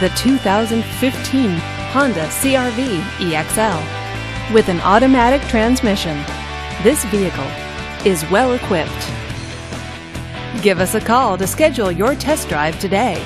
the 2015 Honda CRV EXL. With an automatic transmission, this vehicle is well equipped. Give us a call to schedule your test drive today.